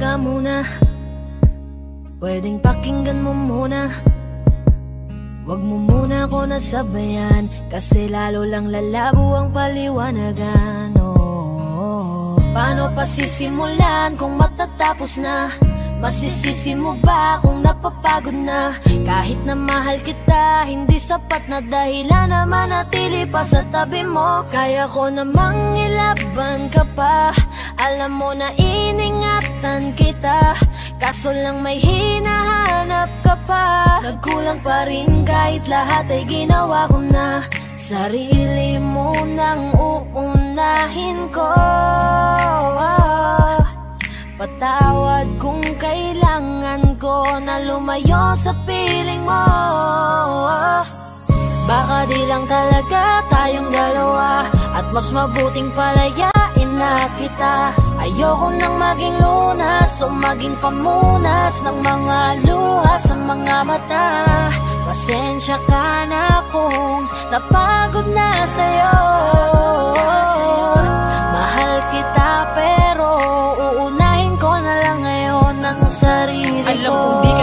teka muna. Pwedeng pakinggan mo muna. Huwag mo muna ako nasabayan Kasi lalo lang lalabo ang paliwanagan. Oh, Paano pa sisimulan kung matatapos na Masisisi mo ba kung napapagod na? Kahit na mahal kita Hindi sapat na dahilan na manatili pa sa tabi mo. Kaya ko namang ilaban ka pa. Alam mo na iningatan kita. Kaso lang may hinahanap ka pa. Nagkulang pa rin kahit lahat ay ginawa ko na. Sarili mo nang uunahin ko Patawad kung kailangan ko na lumayo sa piling mo. Baka di lang talaga tayong dalawa At mas mabuting palayain na kita. Ayoko nang maging lunas o maging pamunas Ng mga luha sa mga mata. Pasensya ka na kung napagod na sa'yo. Mahal kita pero ngayon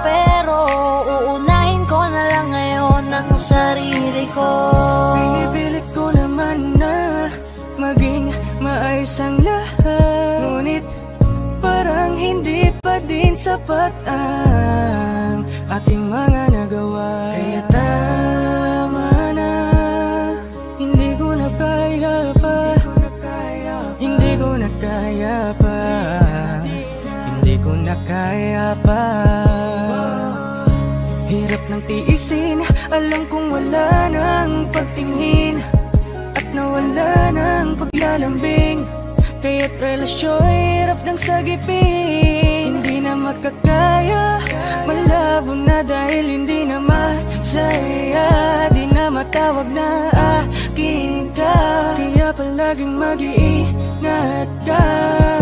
pero uunahin ko na lang ngayon ang sarili ko. Pinipilit ko naman na maging maayos ang lahat. Ngunit parang hindi pa din sapat ang ating mga nagawa. Kaya tama na, hindi ko na kaya pa. Hindi ko na kaya pa. Hindi ko na kaya pa ng tiisin. Alam kong wala nang pagtingin. At nawala ng paglalambing. Kaya't relasyon hirap ng sagipin. Hindi na makakaya. Malabo na dahil hindi na masaya. Di na matawag na akin ka. Kaya palaging mag-iingat ka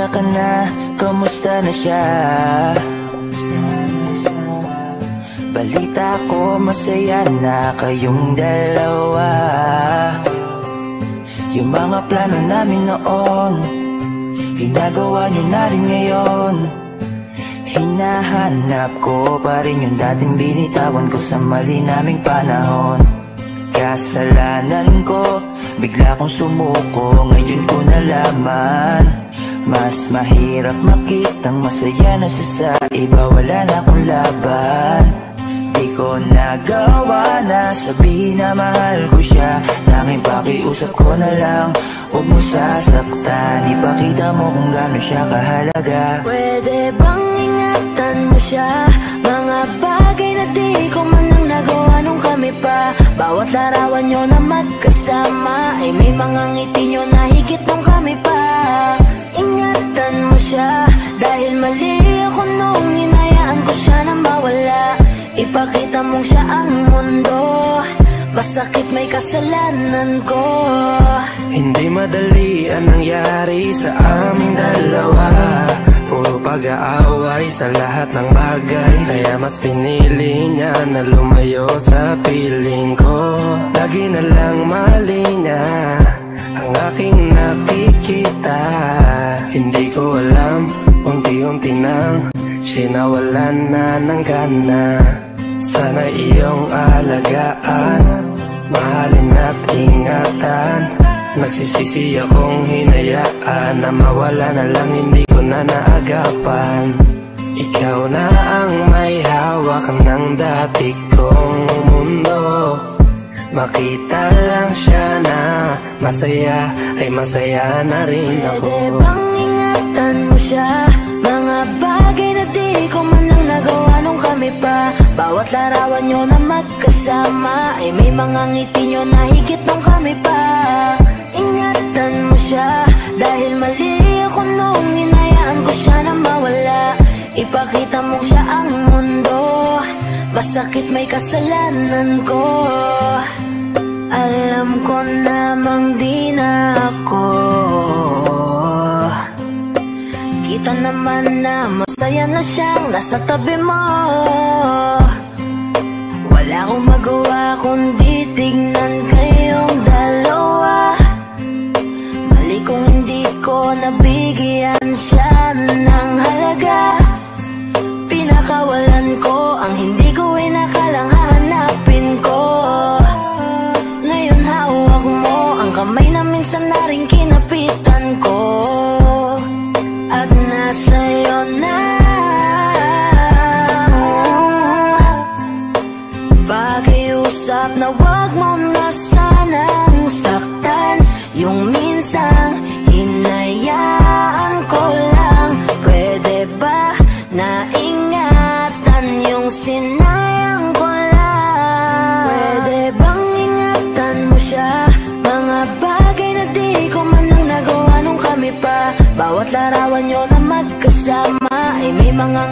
Kamusta ka na? Kamusta na siya? Balita ko masaya na kayong dalawa Yung mga plano namin noon Ginagawa nyo na rin ngayon Hinahanap ko pa rin yung dating binitawan ko sa mali naming panahon Kasalanan ko, bigla kong sumuko Ngayon ko nalaman Mas mahirap makitang masaya na siya sa iba. Wala na akong laban. Di ko nagawa na sabihin na mahal ko siya. Tanging pakiusap ko na lang Huwag mo sasaktan. Ipakita mo kung gano'n siya kahalaga. Pwede bang ingatan mo siya? Mga bagay na di ko man lang nagawa nung kami pa. Bawat larawan nyo na magkasama Ay may mga ngiti nyo na higit nung kami pa Ingatan mo siya. Dahil mali ako nung hinayaan ko siya na mawala. Ipakita mong siya ang mundo. Masakit may kasalanan ko. Hindi madali ang nangyari sa aming dalawa. Puro pag-aaway sa lahat ng bagay. Kaya mas pinili niya na lumayo sa piling ko. Lagi na lang mali niya ang aking nakikita Hindi ko alam, unti-unti nang Sinawalan na ng gana. Sana iyong alagaan Mahalin at ingatan. Nagsisisi akong hinayaan Na mawala na lang hindi ko na naagapan. Ikaw na ang may hawak ng dati kong mundo. Makita lang siya na masaya Ay masaya na rin ako. Pwede bang siya. Mga bagay na di ko man lang nagawa nung kami pa. Bawat larawan nyo na magkasama Ay may mga ngiti nyo na higit nung kami pa. Ingatan mo siya Dahil mali ako nung hinayaan ko siya na mawala. Ipakita mo siya ang mundo Masakit may kasalanan ko. Alam ko namang di na ako Kita naman na masaya na siyang nasa tabi mo. Wala akong magawa kundi tignan kayong dalawa. Mali kung hindi ko nabigyan siya ng halaga. Pinakawalan ko ang hindi ko inakalang hahanapin ko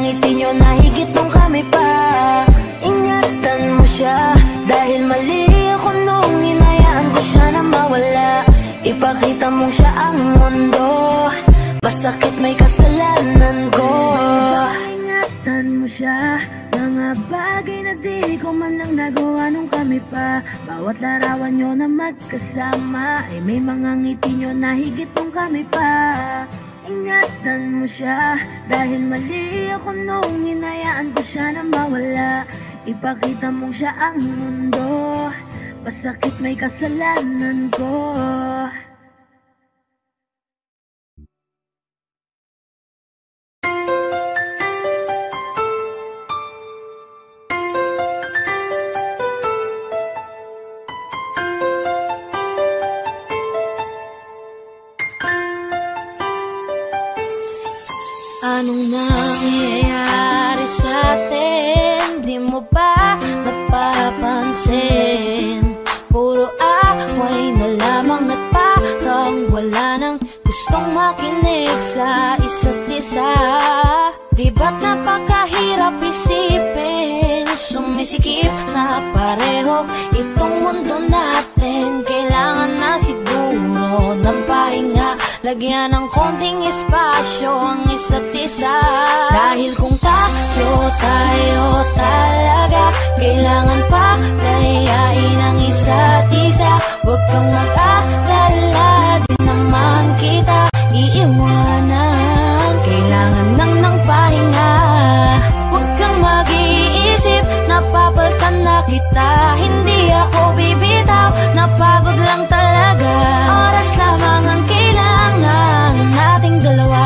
ngiti nyo na higit nung kami pa. Ingatan mo siya Dahil mali ako nung hinayaan ko siya na mawala. Ipakita mong siya ang mundo Masakit may kasalanan ko. Ingatan mo siya Mga bagay na di ko man lang nagawa nung kami pa. Bawat larawan nyo na magkasama Ay may mga ngiti nyo na higit nung kami pa Ingatan mo siya. Dahil mali ako nung hinayaan ko siya na mawala. Ipakita mong siya ang mundo. Masakit may kasalanan ko isa't isa. Di ba't napakahirap isipin. Sumisikip na pareho itong mundo natin. Kailangan na siguro ng pahinga. Lagyan ng konting espasyo ang isa't isa. Dahil kung tayo, tayo talaga Kailangan pa layain ang isa't isa. Huwag kang mag-alala, di naman kita iiwanan mag-iisip, napapaltan na kita Hindi ako bibitaw, napagod lang talaga. Oras lamang ang kailangan nating dalawa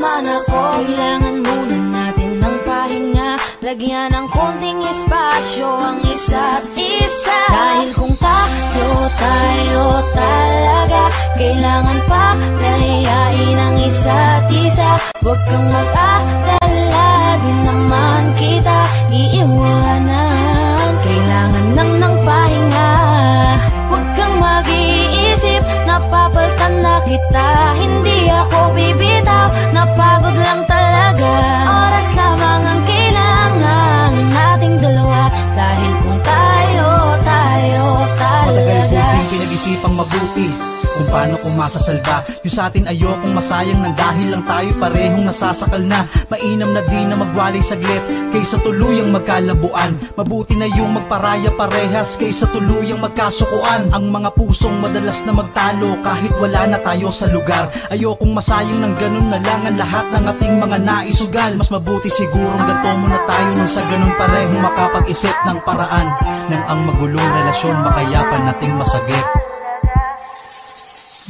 naman ako. Kailangan muna natin ng pahinga. Lagyan ng konting espasyo ang isa't isa. Dahil kung tayo, tayo talaga Kailangan pa layain ang isa't isa. Huwag kang mag-alala, din naman kita iiwanan. Kailangan lang ng pahinga. Huwag kang mag-iisip Napapaltan na kita. Hindi ako bibitaw Napagod lang talaga. Oras lamang ang kailangan Nating dalawa. Dahil kung tayo, tayo Matagal ko talaga pinag-isipang mabuti kung paano ko masasalba. Yung sa atin ayokong masayang nang dahil lang tayo parehong nasasakal na. Mainam na di na magwalay saglit Kaysa tuluyang magkalabuan. Mabuti na yung magparaya parehas Kaysa tuluyang magkasukuan. Ang mga pusong madalas na magtalo Kahit wala na tayo sa lugar. Ayokong masayang ng ganun na lang Ang lahat ng ating mga naisugal. Mas mabuti sigurong ganto muna tayo Nang sa ganun parehong makapag-isip ng paraan. Nang ang magulong relasyon makayapan nating masagip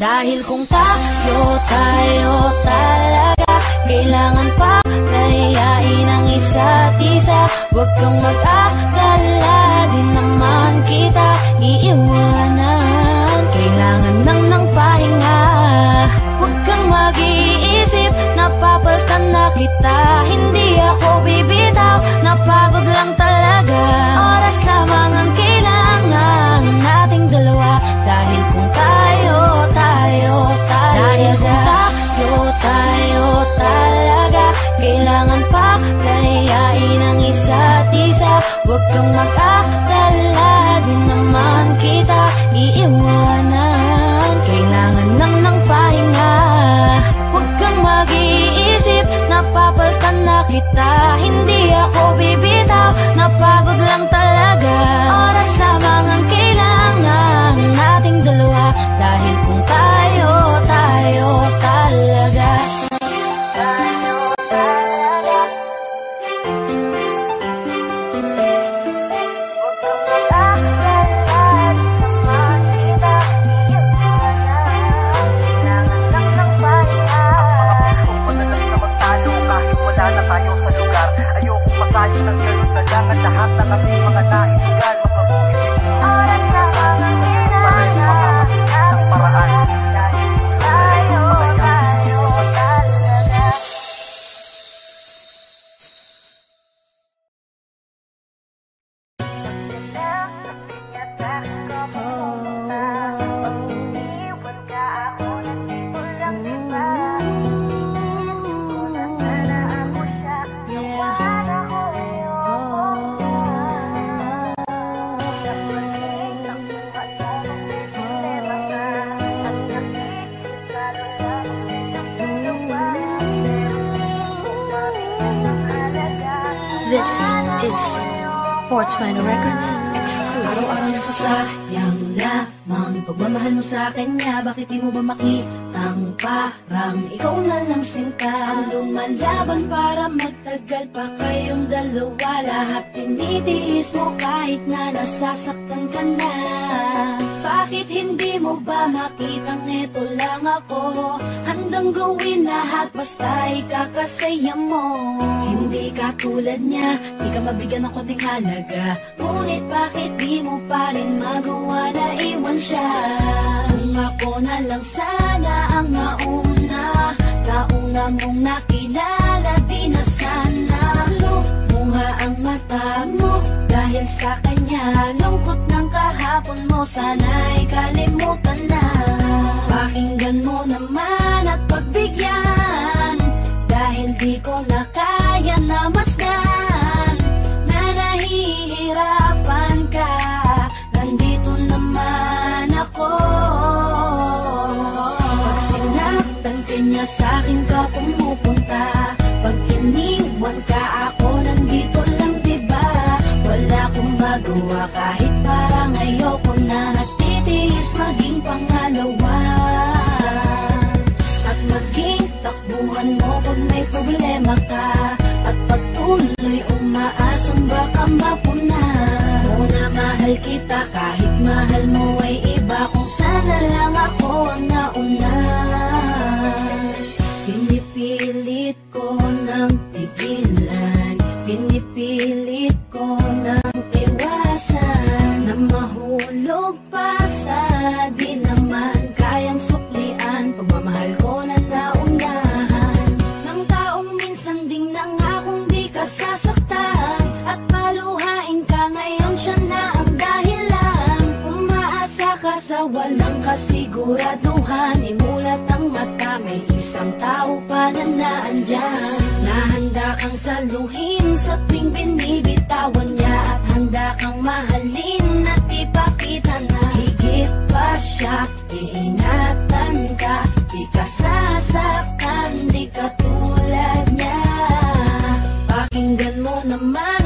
Dahil kung tayo, tayo talaga Kailangan pa layain ang isa't isa. Huwag kang mag-alala Din naman kita iiwanan. Kailangan lang ng pahinga. Huwag kang mag-iisip Napapaltan na kita. Hindi ako bibitaw Napagod lang talaga. Oras lamang ang kailangan Nating dalawa talaga tayo, tayo talaga. Kailangan pa layain ang isa't isa. Huwag kang mag-alala Din naman kita iiwanan. Kailangan lang ng pahinga. Huwag kang mag-iisip Napapaltan na kita. Hindi ako bibitaw mabigyan ng konting halaga Ngunit bakit di mo pa rin magawa na iwan siya? Kung ako na lang sana ang nauna Nauna mong nakilala Di na sana. Lumuha ang mata mo Dahil sa kanya. Lungkot ng kahapon mo Sana'y kalimutan na. Pakinggan mo naman at pagbigyan. Dahil di ko na kaya na masdan niya sa'kin ka pumupunta. Pag iniwan ka ako nandito lang diba? Wala akong magawa kahit parang ayoko na. Nagtitiis maging pangalawa. At maging takbuhan mo pag may problema ka. At patuloy umaasang baka mapuna. Muna mahal kita kahit mahal mo ay iba. Kung sana lang ako ang nauna kasiguraduhan Imulat ang mata, may isang tao pa na naandyan. Nahanda kang saluhin sa tuwing binibitawan niya. At handa kang mahalin at ipakita na. Higit pa siya, iingatan ka. Di ka sasaktan, di ka tulad niya. Pakinggan mo naman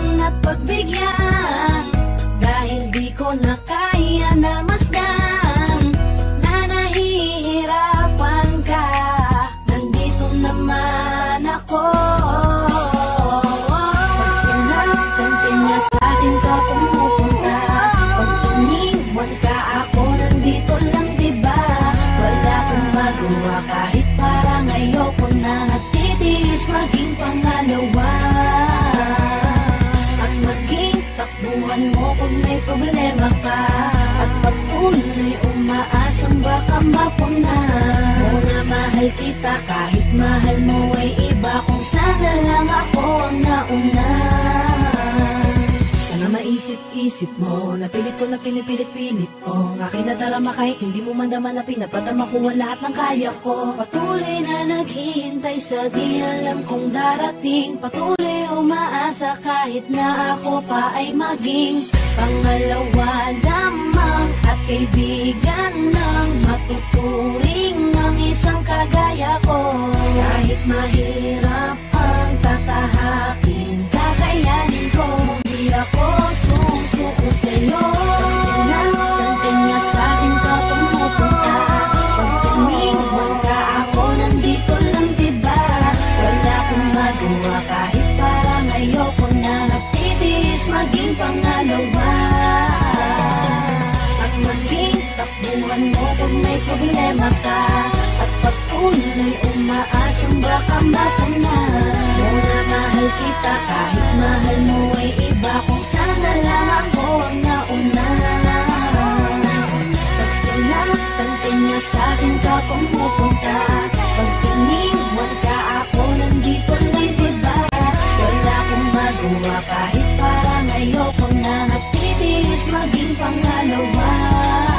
mahal kita. Kahit mahal mo ay iba. Kung sana lang ako ang nauna sana maisip-isip mo Napilit ko na pinipilit-pilit ko Ang aking nadarama kahit hindi mo mandaman na Pinapatama ko ang lahat ng kaya ko. Patuloy na naghihintay sa di alam kong darating. Patuloy umaasa kahit na ako pa ay maging Pangalawa lamang at kaibigan ng Matuturing ang isang kagaya ko. Kahit mahirap ang tatahakin Kakayanin ko Hindi ako susuko sa'yo Pag sinaktan ka niya sa'kin ka pumupunta Pag tumingwan ka ako nandito lang diba Wala kong magawa kahit parang ayoko na maging pangalawa At maging takbuhan mo kung may problema ka patuloy umaasang baka mapuna Muna mahal kita kahit mahal mo ay iba. Kung sana lang ako ang nauna Pag sinaktan ka niya sa'kin ka pumupunta. Pag iniwan ka ako nandito lang diba? Wala kong magawa kahit parang ayoko na Natitiis maging pangalawa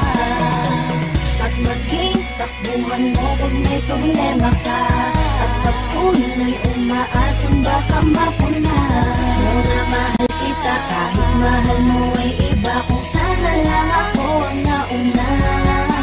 takbuhan mo kung may problema ka At patuloy umaasang baka mapuna Muna mahal kita kahit mahal mo ay iba Kung sana lang ako ang nauna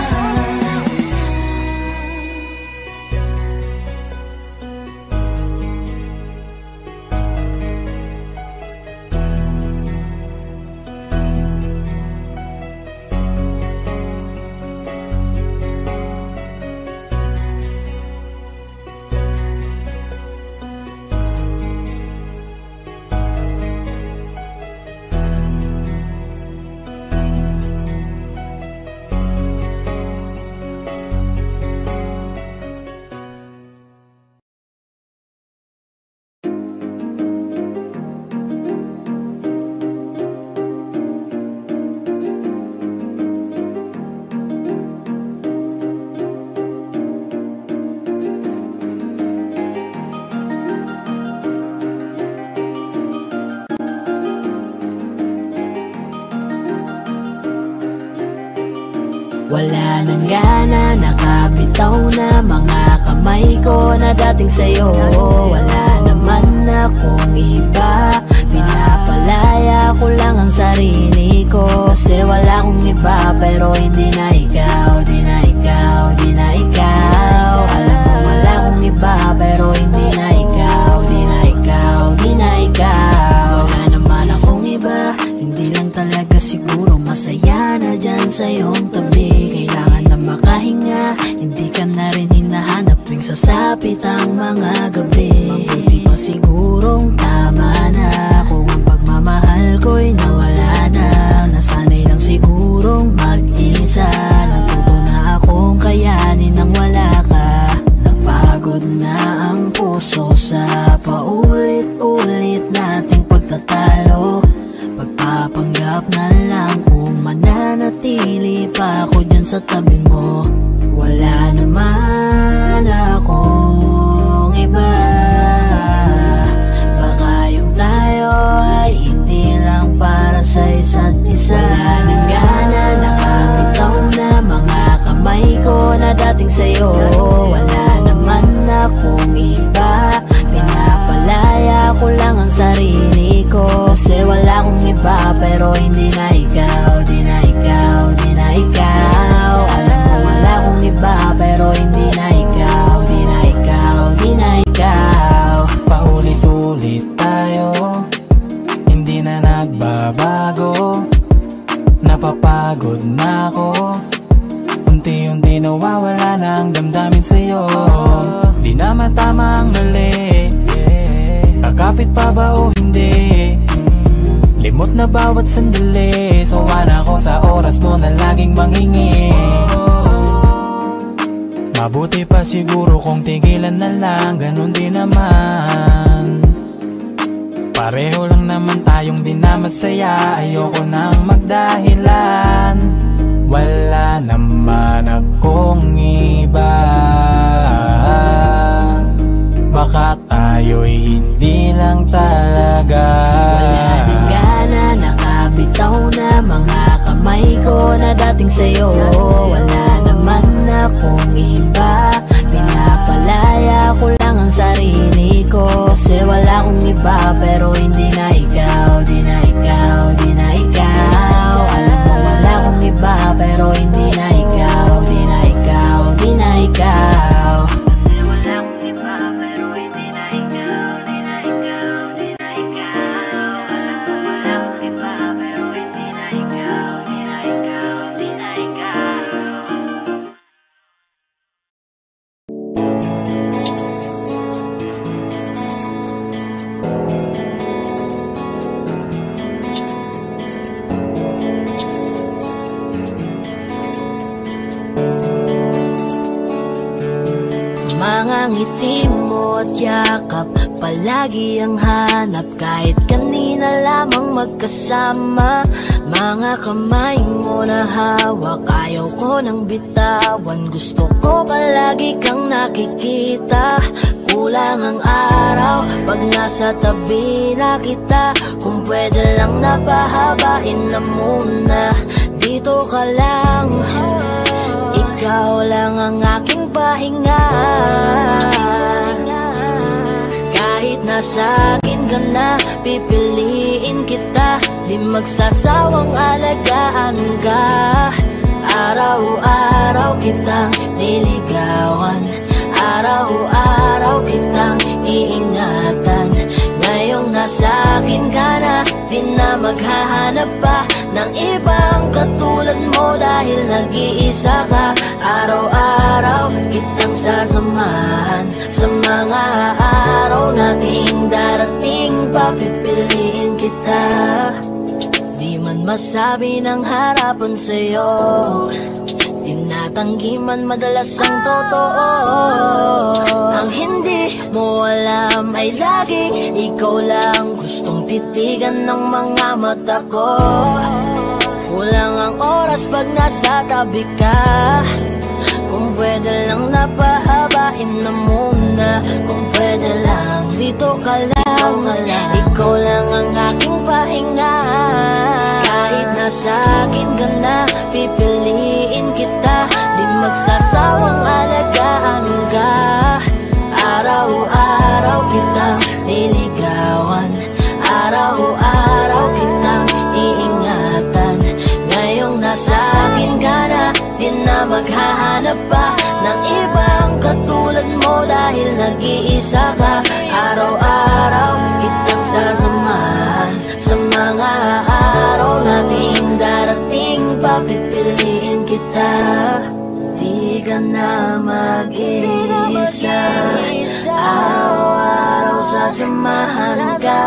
nakabitaw na mga kamay ko na dating sa'yo. Wala naman akong iba, pinapalaya ko lang ang sarili ko. Kasi wala akong iba, pero hindi na ikaw, di na ikaw, di na ikaw. Alam mo wala akong iba, pero hindi na ikaw, di na ikaw, di na ikaw. Wala naman akong iba, hindi lang talaga siguro masaya na dyan sa tabi sasapit ang mga gabi. Mabuti pa sigurong iba pero hindi na ikaw na bawat sandali. Sawa na ako sa oras mo na laging manghingi. Mabuti pa siguro kung tigilan na lang Ganon din naman. Pareho lang naman tayong di na masaya Ayoko nang magdahilan. Wala naman akong iba. Baka tayo'y hindi lang talaga nakabitaw na Mga kamay ko na dating sa'yo. Wala naman akong iba. Pinapalaya ko lang ang sarili ko. Kasi wala akong iba pero hindi na ikaw Di na ikaw, di na ikaw. Alam mo wala akong iba pero hindi na ikaw Di na ikaw, di na ikaw magkasama Mga kamay mo na hawak Ayaw ko nang bitawan. Gusto ko palagi kang nakikita. Kulang ang araw Pag nasa tabi na kita. Kung pwede lang napahabain na muna Dito ka lang. Ikaw lang ang aking pahinga nasa akin ka na Pipiliin kita. Di magsasawang alagaan ka. Araw-araw kitang niligawan. Araw-araw kitang iingatan. Ngayong nasa akin ka na Di na maghahanap pa Ng ibang katulad mo Dahil nag-iisa ka. Araw-araw kitang sasamahan. Sa mga araw nating darating Papipiliin kita. Di man masabi ng harapan sa'yo Tinatanggi man madalas ang totoo. Ang hindi mo alam ay laging Ikaw lang gustong titigan ng mga mata ko. Kulang ang oras pag nasa tabi ka. Kung pwede lang napahabain na muna. Kung pwede lang dito ka lang. Ikaw lang ang aking pahinga. Kahit nasa akin ka na Di magsasawang alagaan ka mag-isa Araw-araw sasamahan ka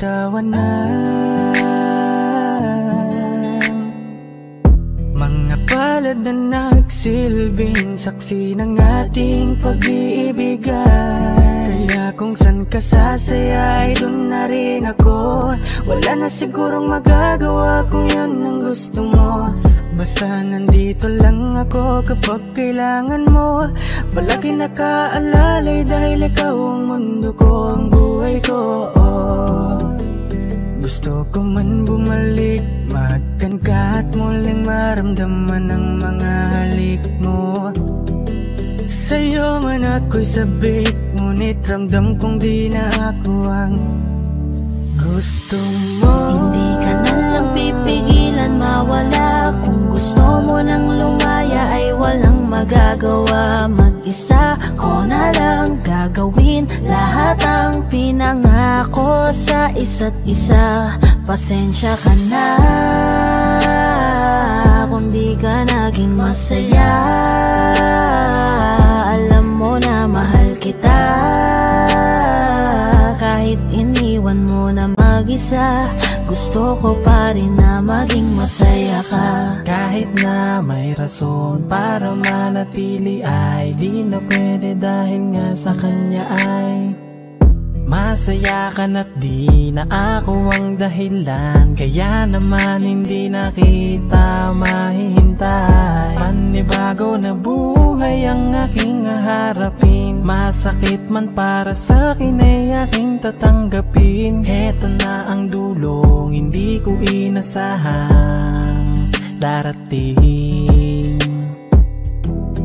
bitawan na Mga palad na nagsilbing saksi ng ating pag-iibigan. Kaya kung san ka sasaya ay dun na rin ako. Wala na sigurong magagawa kung yun ang gusto mo. Basta nandito lang ako kapag kailangan mo. Palagi nakaalalay dahil ikaw ang mundo ko, ang buhay ko. Oh. Gusto ko man bumalik, magkan ka at muling maramdaman ang mga halik mo. Sa'yo man ako'y sabik, ngunit ramdam kong di na ako ang gusto mo. Hindi ka na lang pipigilan mawala Kung gusto mo nang lumaya ay walang magagawa. Mag-isa ko na lang gagawin Lahat ang pinangako sa isa't isa. Pasensya ka na Kung di ka naging masaya. Alam mo na mahal kita. Kahit iniwan mo na mag-isa. Gusto ko pa rin na maging masaya ka. Kahit na may rason para manatili ay Di na pwede dahil nga sa kanya ay Masaya ka na't di na ako ang dahilan. Kaya naman hindi na kita mahihintay. Panibago na buhay ang aking haharapin. Masakit man para sa akin ay aking tatanggapin. Heto na ang dulong hindi ko inasahang darating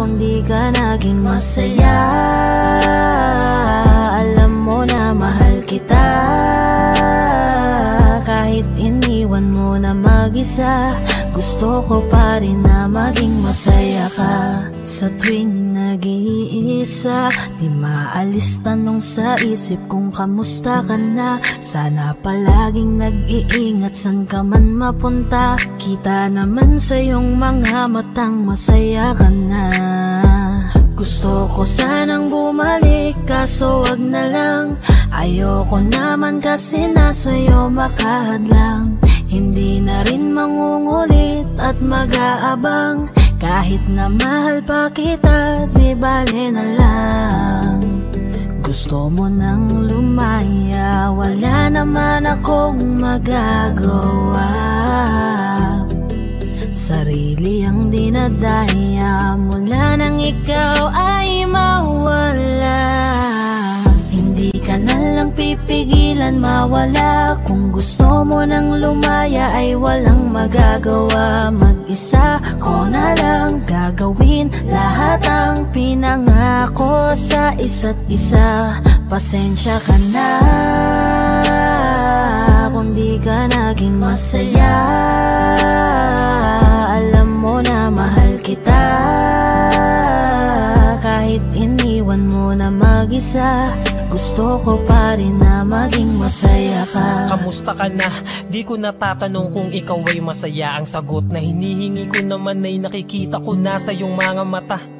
Kung di ka naging masaya. Alam mo na mahal kita. Kahit iniwan mo na mag-isa Gusto ko pa rin na maging masaya ka. Sa tuwing nag-iisa Di maalis tanong sa isip kung kamusta ka na. Sana palaging nag-iingat san ka man mapunta. Kita naman sa iyong mga matang masaya ka na. Gusto ko sanang bumalik kaso wag na lang. Ayoko naman kasi nasa'yo makahadlang. Hindi na rin mangungulit at mag-aabang. Kahit na mahal pa kita, di bale na lang. Gusto mo nang lumaya, wala naman akong magagawa Sarili ang dinadaya. Mula nang ikaw ay mawala. Hindi ka na lang pipigilan mawala. Kung gusto mo nang lumaya ay walang magagawa. Mag-isa ko na lang gagawin Lahat ang pinangako sa isa't isa. Pasensya ka na Kung di ka naging masaya kita. Kahit iniwan mo na mag-isa Gusto ko pa rin na maging masaya ka. Kamusta ka na? Di ko natatanong kung ikaw ay masaya. Ang sagot na hinihingi ko naman ay nakikita ko na sa iyong mga mata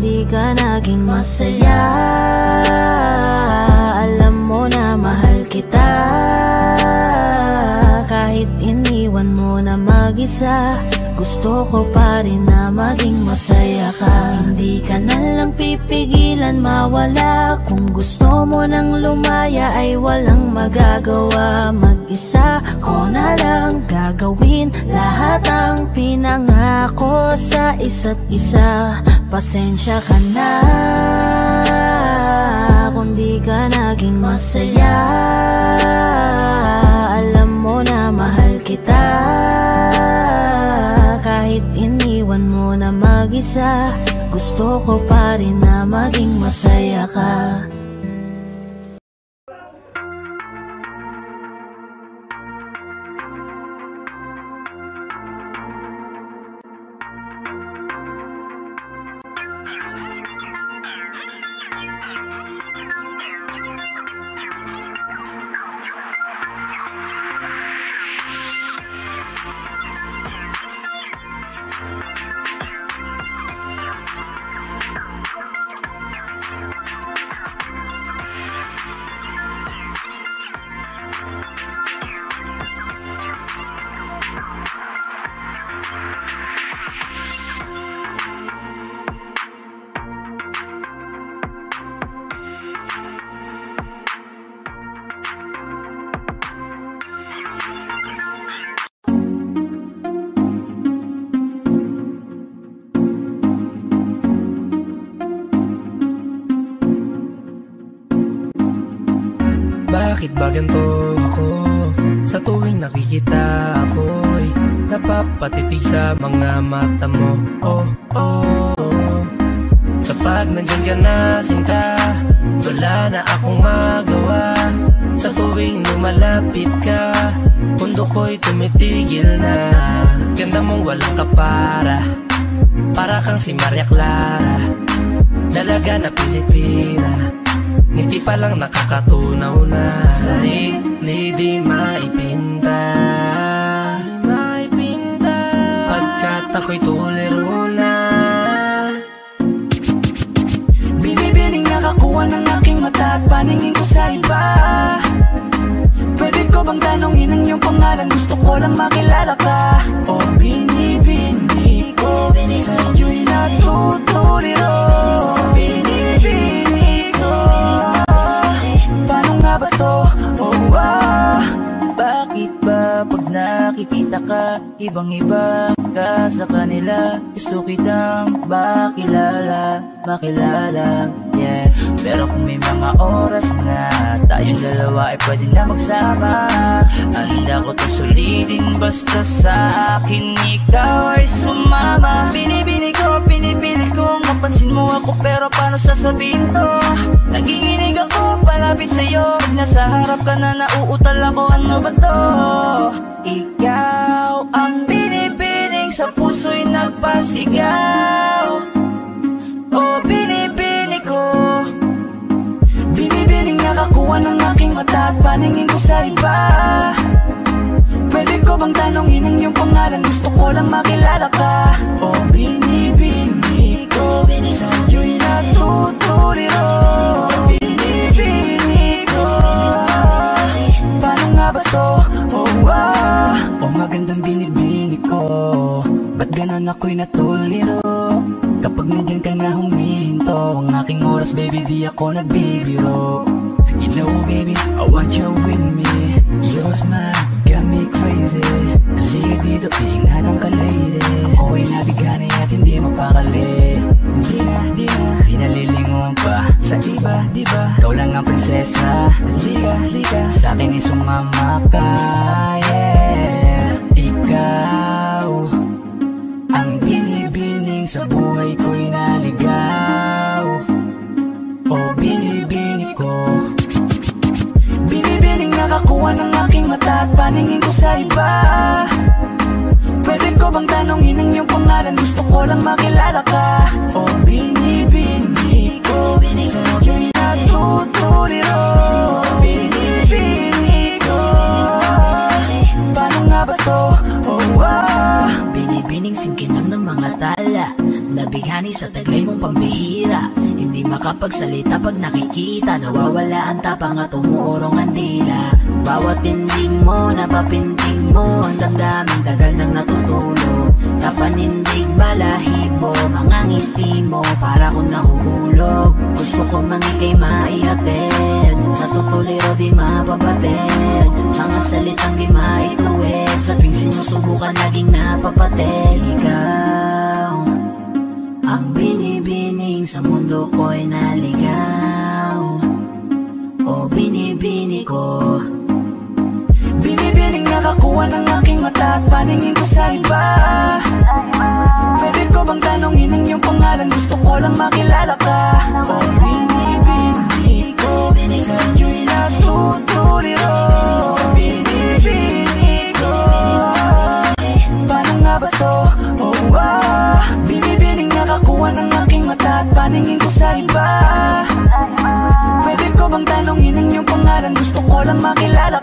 Kung di ka naging masaya. Alam mo na mahal kita. Kahit iniwan mo na mag-isa gusto ko pa rin na maging masaya ka. Hindi ka na lang pipigilan mawala. Kung gusto mo nang lumaya ay walang magagawa. Mag-isa ko na lang gagawin Lahat ang pinangako sa isa't isa Pasensya ka na Kung di ka naging masaya. Alam mo na mahal kita. Kahit iniwan mo na mag-isa Gusto ko pa rin na maging masaya ka Bakit ba ganito ako? Sa tuwing nakikita ako'y Napapatitig sa mga mata mo. Oh, oh, oh. Kapag nandyan ka na sinta Wala na akong magawa. Sa tuwing lumalapit ka Mundo ko'y tumitigil na. Ganda mong walang kapara Para kang si Maria Clara. Dalaga na Pilipina Ngiti pa lang nakakatunaw na. Sarili di maipinta. Di maipinta. Pagkat ako'y tuliro na Binibining nakakuha ng aking mata At paningin ko sa iba. Pwede ko bang tanongin ang iyong pangalan? Gusto ko lang makilala Ibang iba ka sa kanila. Gusto kitang makilala Makilala Yeah. Pero kung may mga oras na Tayong dalawa ay pwede na magsama. Handa ko itong sulitin Basta sa akin ikaw ay sumama. Binibini ko, pinipilit kong mapansin mo ako Pero paano sasabihin to? Nanginginig ako palapit sa'yo. Pag nasa harap ka na nauutal ako Ano ba to? Ang binibining sa puso'y nagpasigaw. O binibini ko. Binibining nakakuha ng aking mata At paningin ko sa iba. Pwede ko bang tanongin ang iyong pangalan? Gusto ko lang makilala ka. O ako'y natuliro Kapag nandyan ka na huminto Ang aking oras baby di ako nagbibiro makilala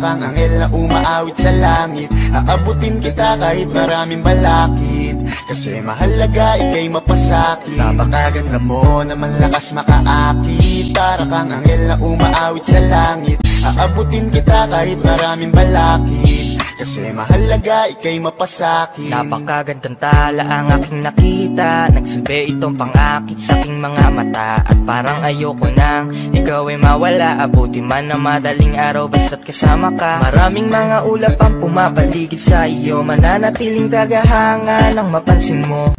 kang anghel na umaawit sa langit. Aabutin kita kahit maraming balakid. Kasi mahalaga ikay mapasakit. Napakaganda mo naman lakas makaakit. Para kang anghel na umaawit sa langit. Aabutin kita kahit maraming balakid Kasi mahalaga ikay mapasakit. Napakagandang tala ang aking nakita. Nagsilbi itong pangakit sa aking mga mata. At parang ayoko nang ikaw ay mawala. Abuti man na madaling araw basta't kasama ka. Maraming mga ulap ang pumapaligid sa iyo. Mananatiling tagahanga nang mapansin mo.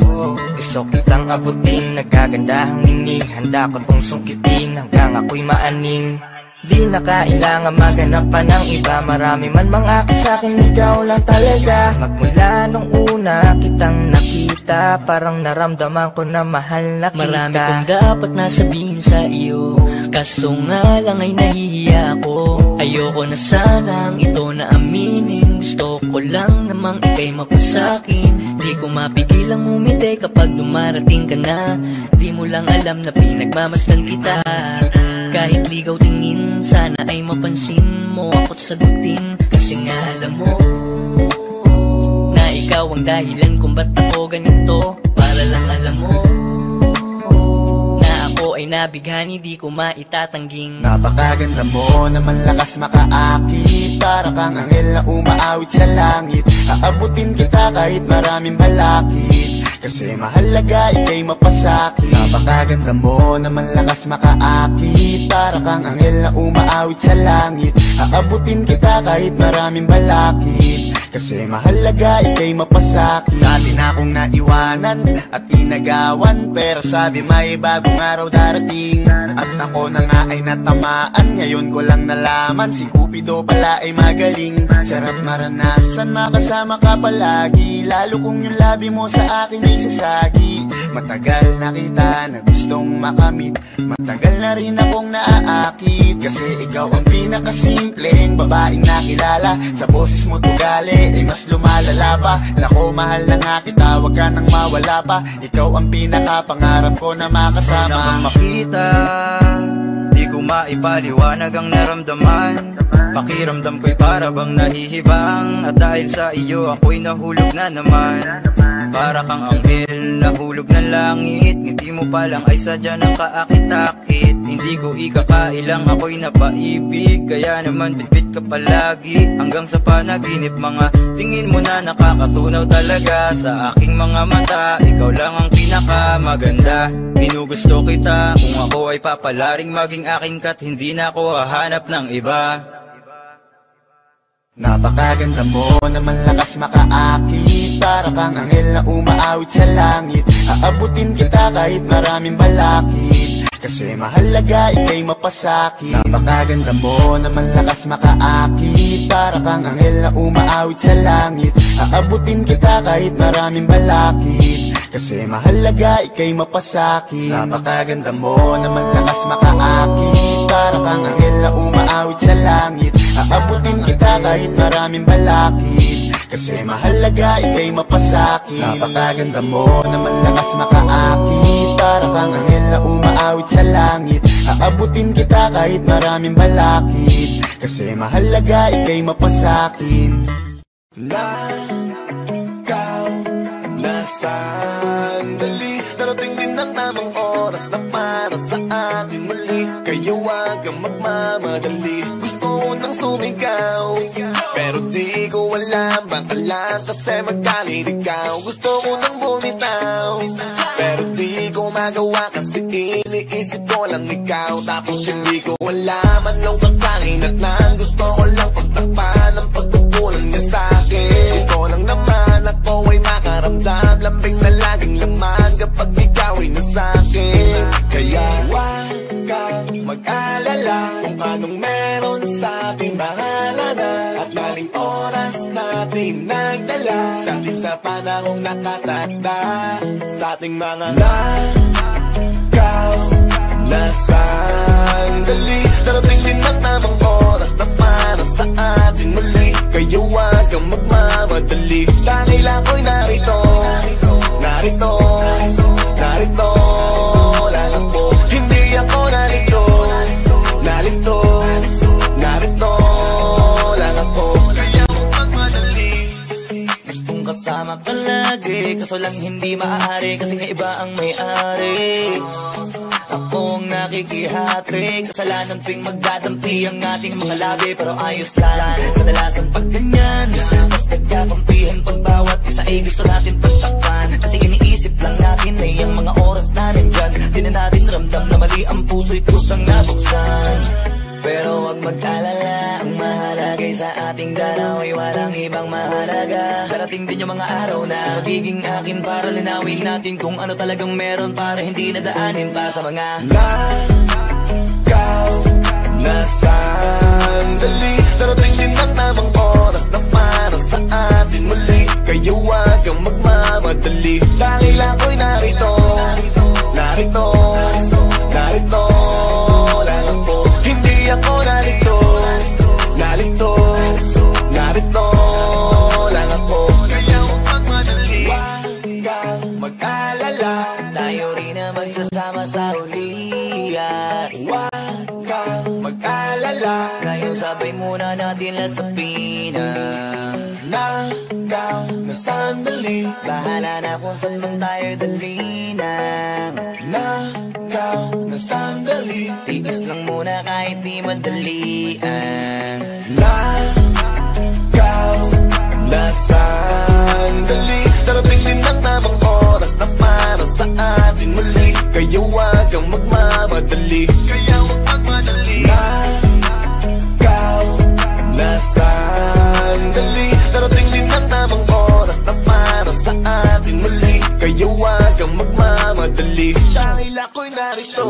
Gusto kitang abutin, nagkagandahang nini. Handa ko tong sungkitin hanggang ako'y maaning Di na kailangan maghanap pa ng iba. Marami man mga akit sa'kin, ikaw lang talaga. Magmula nung una kitang nakita. Parang naramdaman ko na mahal na kita. Marami kong dapat nasabihin sa iyo. Kaso nga lang ay nahihiya ako. Ayoko na sanang ito na aminin. Gusto ko lang namang ikay mapasakin. Di ko mapigilang umiti kapag dumarating ka na. Di mo lang alam na pinagmamasdan kita Kahit ligaw tingin Sana ay mapansin mo ako't sagutin Kasi nga alam mo Na ikaw ang dahilan kung ba't ako ganito. Para lang alam mo Na ako ay nabighani di ko maitatangging Napakaganda mo naman lakas makaakit. Para kang anghel na umaawit sa langit. Aabutin kita kahit maraming balakid Kasi mahalaga ikay mapasakit. Napakaganda mo naman lakas makaakit. Para kang anghel na umaawit sa langit. Aabutin kita kahit maraming balakid Kasi mahalaga ikay mapasakit Dati na akong naiwanan at inagawan. Pero sabi may bagong araw darating. At ako na nga ay natamaan. Ngayon ko lang nalaman si Cupido pala ay magaling. Sarap maranasan makasama ka palagi. Lalo kung yung labi mo sa akin ay sasagi. Matagal na kita na gustong makamit. Matagal na rin akong naaakit. Kasi ikaw ang pinakasimpleng babaeng nakilala. Sa boses mo tugali ay mas lumalala pa. Nako mahal na nga kita wag ka nang mawala pa. Ikaw ang pinakapangarap ko na makasama. Una kang makita Di ko maipaliwanag ang naramdaman. Pakiramdam ko'y para bang nahihibang At dahil sa iyo ako'y nahulog na naman. Para kang anghel nahulog ng langit. Ngiti mo pa lang ay sadya ng kaakit-akit. Hindi ko ikakailang ako'y napaibig. Kaya naman bitbit ka palagi. Hanggang sa panaginip mga tingin mo na nakakatunaw talaga Sa aking mga mata, ikaw lang ang pinakamaganda. Ginugusto kita. Kung ako ay papalaring maging aking kat Hindi na ako hahanap ng iba Napakaganda mo naman lakas makaakit. Para kang anghel na umaawit sa langit. Aabutin kita kahit maraming balakid Kasi mahalaga ikay mapasakit. Napakaganda mo naman lakas makaakit. Para kang anghel na umaawit sa langit. Aabutin kita kahit maraming balakid Kasi mahalaga ikay mapasakit. Napakaganda mo naman lakas makaakit. Para kang anghel na umaawit sa langit Aabutin kita kahit maraming balakid. Kasi mahalaga ikay mapasakit. Napakaganda mo naman lakas makaakit. Para kang anghel na umaawit sa langit. Aabutin kita kahit maraming balakid. Kasi mahalaga ikay mapasakin Ikaw na sandali. Darating din ang tamang oras na para sa atin muli. Kaya wag kang magmamadali ko alam kasi magalit ikaw. Gusto ko nang bumitaw Pero di ko magawa kasi iniisip ko lang ikaw. Tapos hindi ko alam anong kakain at nang Gusto ko lang pagtakpan ang pagkukulang niya sa'kin Gusto lang naman ako ay makaramdam Lambing na laging laman kapag ikaw ay nasa'kin Kaya huwag kang mag-alala Kung anong sa panahong nakatakda Sa ating mga nakaw na sandali. Darating din ang tamang oras na para sa atin muli. Kaya huwag kang magmamadali. Dahil ako'y narito Narito Narito Lang Kaso lang hindi maaari Kasi nga iba ang may-ari. Akong nakikihati Kasalanan tuwing magdadampi Ang ating mga labi Pero ayos lang. Kadalasan pag ganyan Mas nagkakampihan Pag bawat isa ay gusto natin pagtakpan. Kasi iniisip lang natin Ay ang mga oras na nandyan. Di na natin ramdam na mali Ang puso'y kusang nabuksan. Pero wag mag-alala Ang mahalagay sa ating dalaw Ay walang ibang mahalaga. Darating din yung mga araw na Magiging akin para linawin natin Kung ano talagang meron Para hindi nadaanin pa sa mga Ikaw na sandali. Darating din ang tamang oras na para sa atin muli. Kaya huwag kang magmamadali. Dahil ako'y narito Narito Narito Lang Bahala na kung saan man tayo dalinang Nagaw na sandali. Tiis lang muna kahit di madalian Nagaw na sandali. Darating din ang tamang oras na para sa atin muli. Kaya huwag kang magmamadali. Kaya huwag muli Kaya huwag kang magmamadali. Dahil ako'y Narito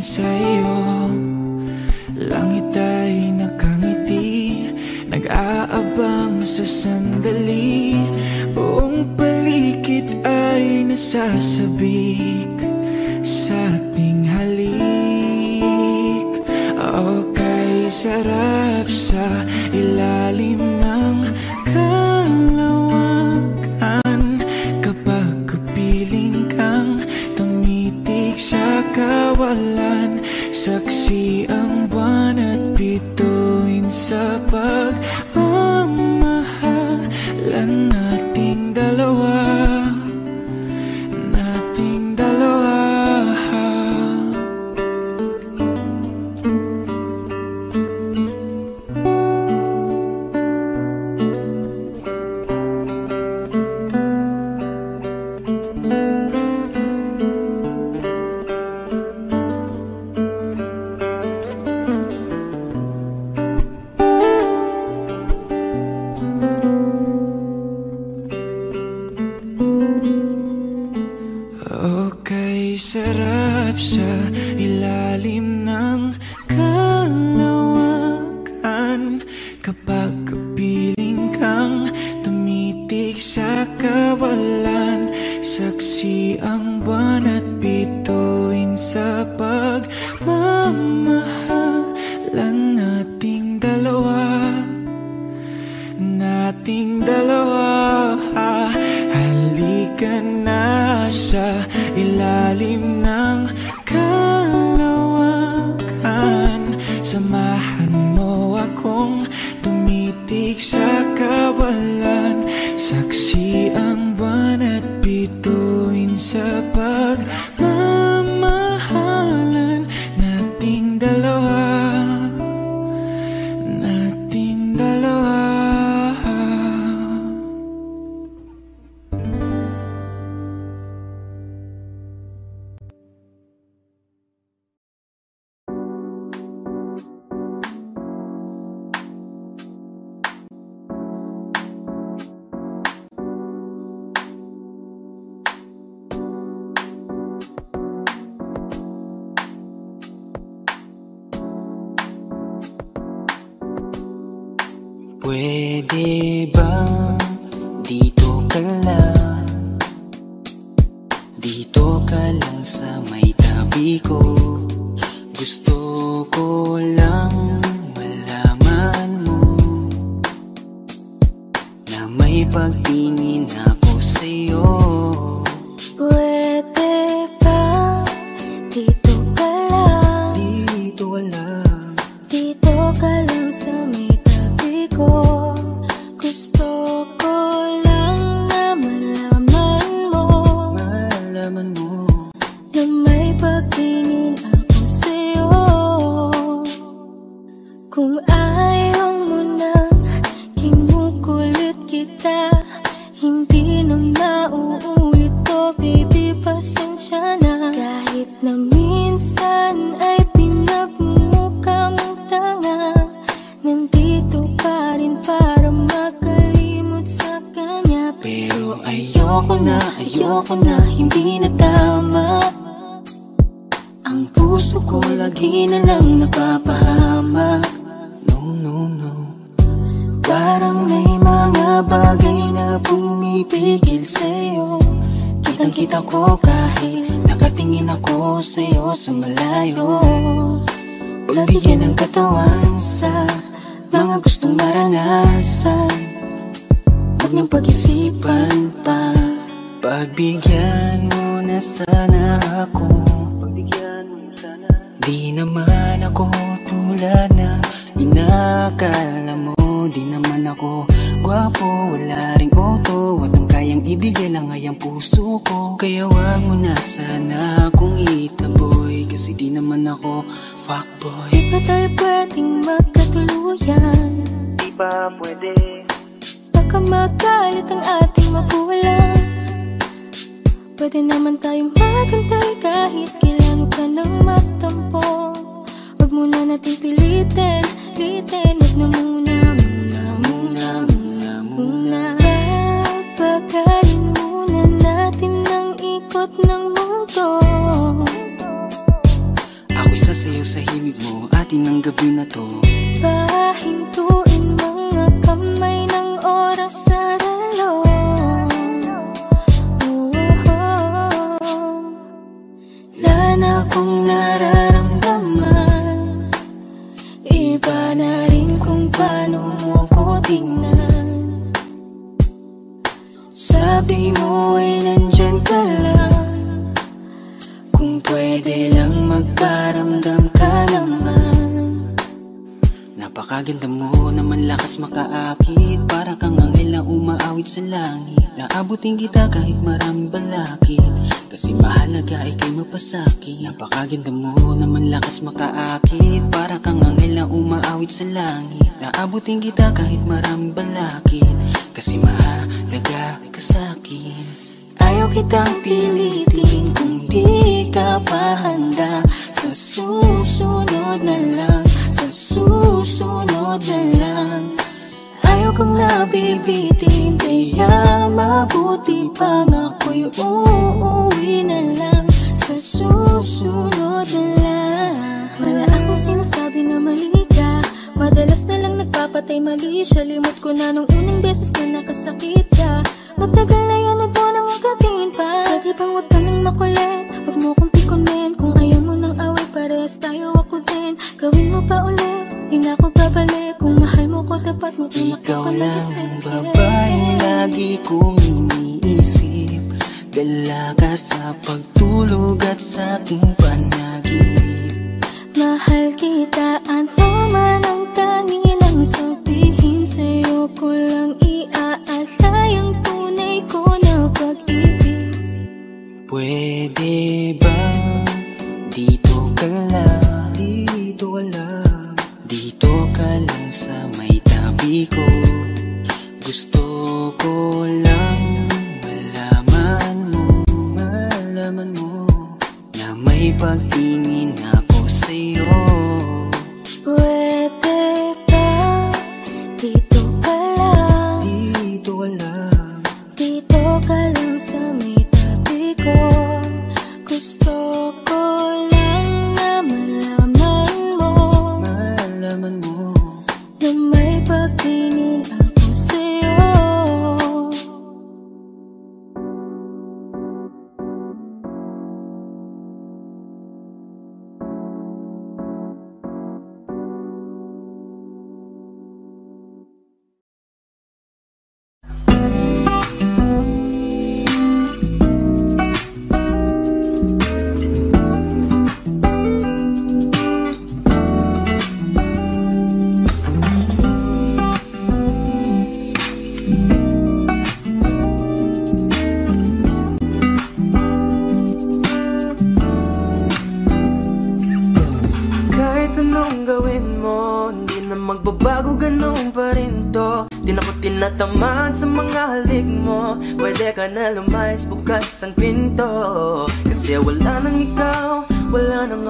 sa'yo. Langit ay nakangiti Nag-aabang sa sandali. Buong paligid ay nasasabik sa atin. Di naman ako tulad na inakala mo. Di naman ako gwapo, wala ring auto. At ang kayang ibigay lang ay ang puso ko. Kaya wag mo na sana akong itaboy. Kasi di naman ako fuckboy. Di ba tayo pwedeng magkatuluyan? Di ba pwede? Baka magalit ang ating magulang. Pwede naman tayong magantay kahit kailan ka nang magtampo. Huwag mo na natin pilitin, litin Huwag na muna, muna, muna, muna, muna. Papagalin muna natin ang ikot ng mundo. Ako'y sasayaw sa himig mo, atin ang gabi na to. Pahintuin mga kamay ng oras sa na akong nararamdaman. Iba na rin kung paano mo ko tingnan. Sabi mo ay nandyan ka lang. Kung pwede lang magparamdam ka naman Napakaganda mo naman lakas makaakit. Para kang angel na umaawit sa langit. Naabutin kita kahit maraming balakid. Kasi mahalaga ay kay mapasakit. Napakaganda mo naman lakas makaakit. Para kang angel na umaawit sa langit. Naabutin kita kahit maraming balakid. Kasi mahalaga ka sa'kin Ayaw kitang pilitin kung di ka pa handa. Sa susunod na lang, sa susunod na lang. Ayaw kong nabibitin Kaya mabuti pang ako'y uuwi na lang. Sa susunod na lang. Wala akong sinasabi na mali ka. Madalas na lang nagpapatay mali siya. Limot ko na nung unang beses na nakasakit ka. Matagal na yan, huwag mo nang ugatin pa. Pwede bang huwag ka makulit Gawin mo pa ulit, di na ako babalik. Kung mahal mo ko, dapat mo Ikaw ka lang ang babaeng lagi kong iniisip? Dalaga sa pagtulog at sa aking panaginip Mahal kita, ano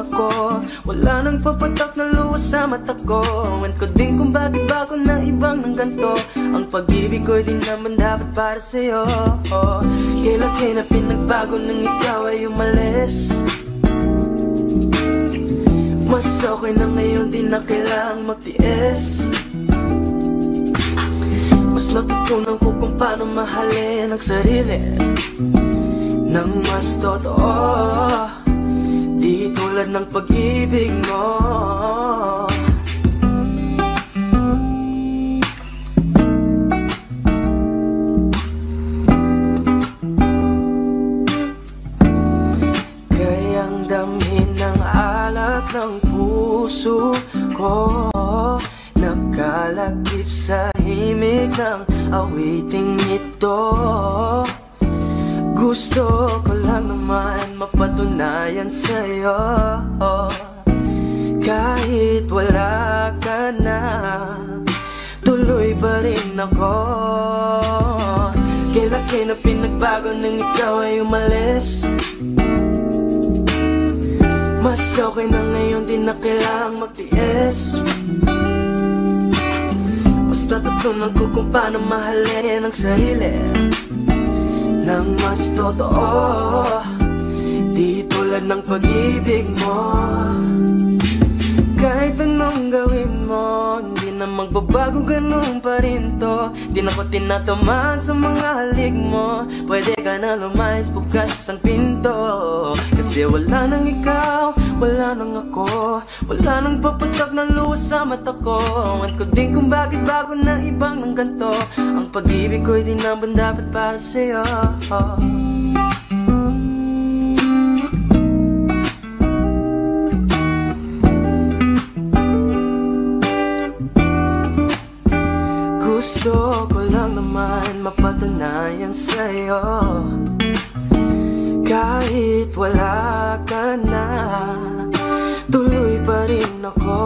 ako. Wala nang papatak na luwas sa mata ko. Ewan ko din kung bakit ba na ibang ng ganto. Ang pag-ibig ko'y di naman dapat para sa'yo. Kailan kayo na pinagbago nang ikaw ay umalis? Mas okay na ngayon di na kailangang magtiis. Mas natutunan ko kung paano mahalin ang sarili. Nang mas totoo tulad ng pag-ibig mo. Kayang damhin ng alat ng puso ko. Nagkalakip sa himig ng awiting ito. Gusto ko mapatunayan sa'yo. Kahit wala ka na Tuloy pa rin ako. Kailan kayo na pinagbago nang ikaw ay umalis? Mas okay na ngayon di na kailangang magtiis. Mas natutunan ko kung paano mahalin ang sarili. Nang mas totoo Di tulad ng pag-ibig mo. Kahit anong gawin mo Hindi na magbabago ganun pa rin to. Di na ko tinatamad sa mga halik mo. Pwede ka na lumayas bukas ang pinto. Kasi wala nang ikaw, wala nang ako. Wala nang papatak na luwas sa mata ko. Ewan ko din kung bakit bago na ibang ng ganto. Ang pag-ibig ko'y di naman dapat para sa'yo Gusto ko lang naman mapatunayan sa'yo. Kahit wala ka na Tuloy pa rin ako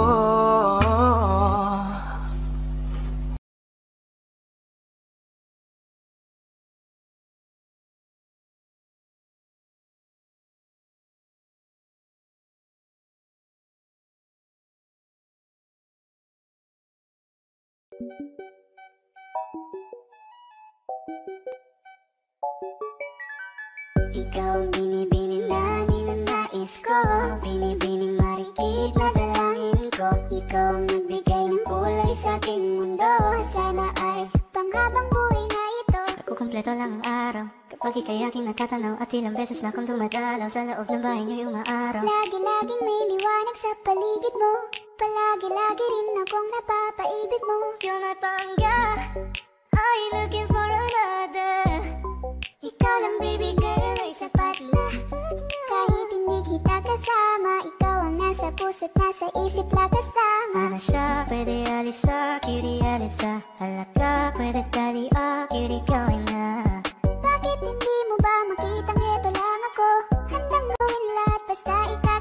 Ikaw ang binibining na ninanais ko. Binibining marikit na dalangin ko. Ikaw ang nagbigay ng kulay sa aking mundo. Sana ay panghabang buhay na ito. Kukumpleto lang ang araw. Kapag ika'y aking natatanaw At ilang beses na akong dumadalaw Sa loob ng bahay niyo'y umaaraw. Lagi-laging may liwanag sa paligid mo. Palagi-lagi rin akong napapaibig mo. You're my pangga you looking for another? Ikaw lang baby girl puso't nasa isip lang kasama Ano siya? Pwede alisa, kiri alisa Halaka, pwede tali, ah, kiri gawin na Bakit hindi mo ba makitang heto lang ako Handang gawin lahat basta ikakasaya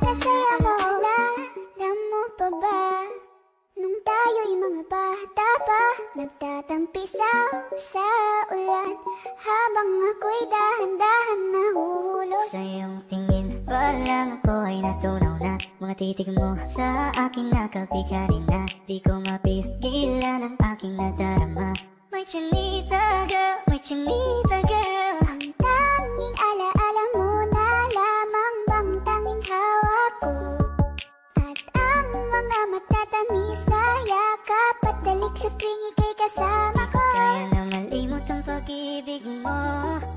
Nung tayo'y mga bata pa Nagtatampisaw sa ulan. Habang ako'y dahan-dahan nahulog Sa iyong tingin pa lang ako ay natunaw na. Mga titig mo sa aking nakapikarin na Di ko mapigilan ang aking nadarama. May chinita girl, may chinita girl. Ang tanging alaala mo na lamang bang tanging hawak ko? At ang mga matatamis na yakap at dalik sa tuwing ika'y kasama ko. Kaya na malimot ang pag-ibig mo.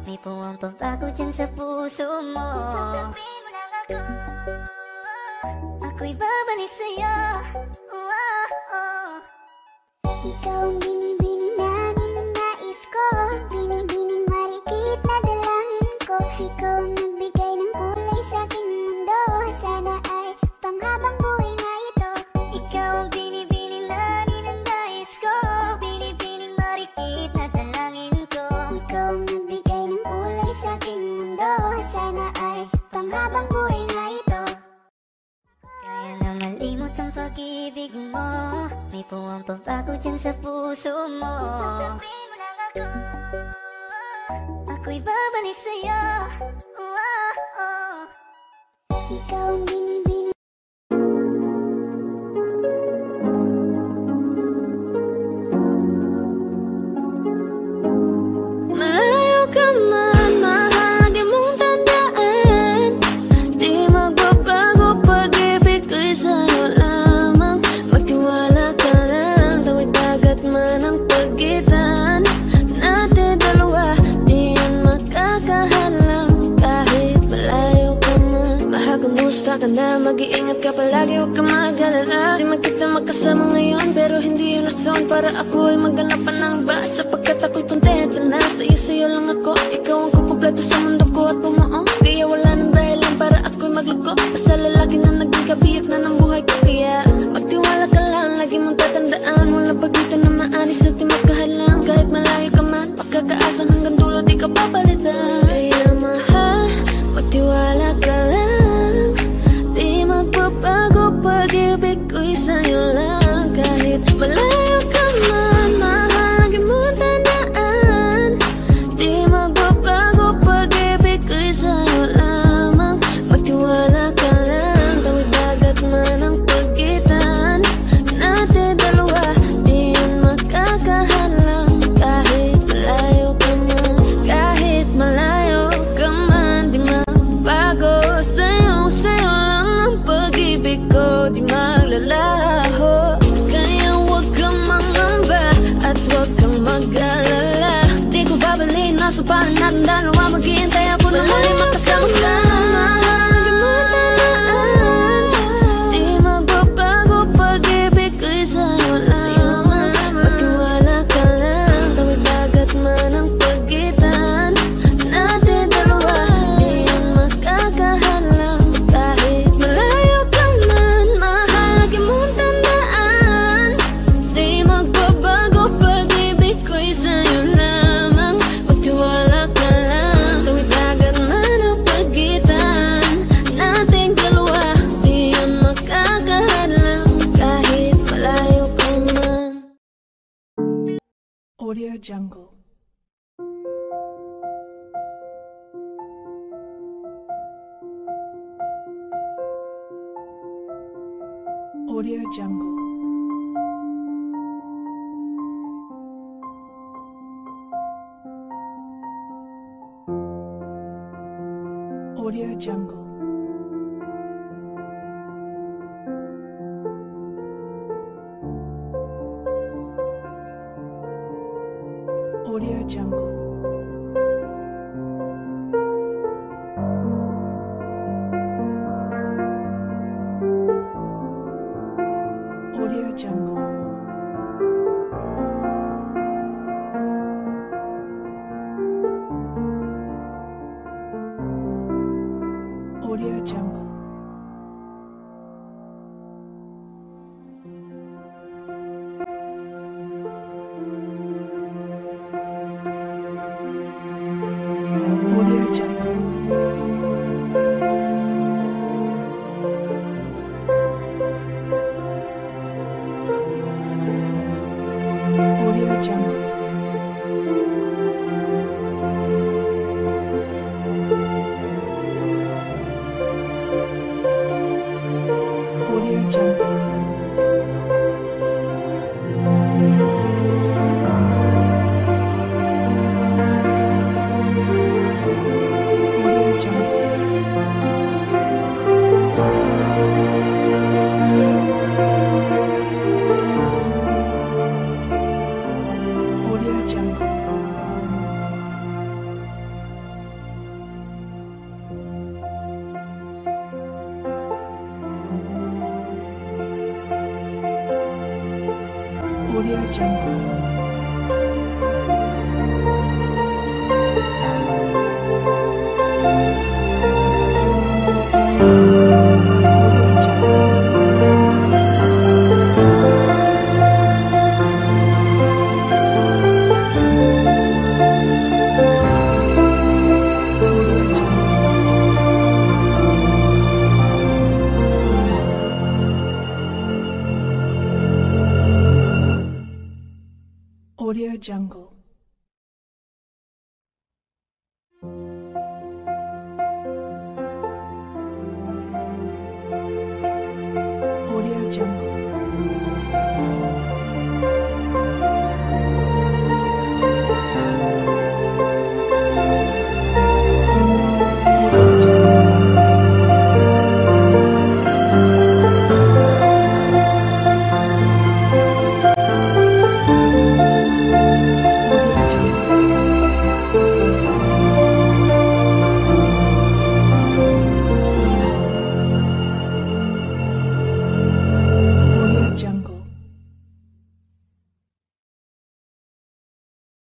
May puwang pagbago dyan sa puso mo. Tanggapin mo lang ako. Ako'y babalik sa'yo. Oh, oh. Ikaw ang binibining ko ang pagbago dyan sa puso mo. Tanggapin mo lang ako. Ako'y babalik sa'yo. Wow, oh. Ikaw ang Mag-iingat ka palagi, huwag ka mag-alala. Di man kita magkasama ngayon Pero hindi yun rason para ako ay maganapan ng basa. Sapagkat ako'y kontento na Sa'yo, sa'yo lang ako, ikaw ang